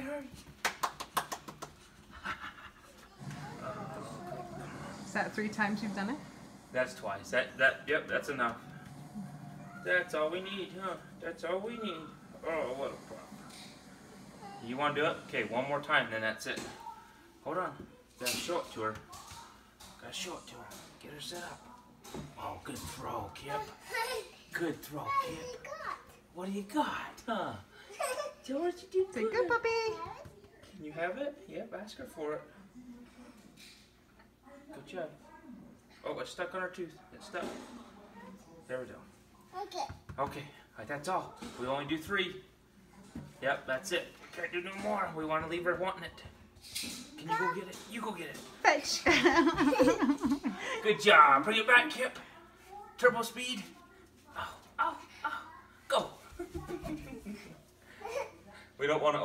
hurry. Is that three times you've done it? That's twice. That that yep, that's enough. That's all we need, huh? That's all we need. Oh, what a problem. You want to do it? Okay, one more time, then that's it. Hold on. Gotta show it to her. Gotta show it to her. Get her set up. Oh, good throw, Kip. Good throw, Kip. What do you got, huh? George, you did Say good puppy. Can you have it? Yep, ask her for it. Good job. Oh, it's stuck on her tooth. It's stuck. There we go. Okay. Okay, uh, that's all. We only do three. Yep, that's it. Can't do no more. We want to leave her wanting it. Can you go get it? You go get it. Fetch. Good job. Bring it back, Kip. Turbo speed. Oh, oh, oh. Go. we don't want to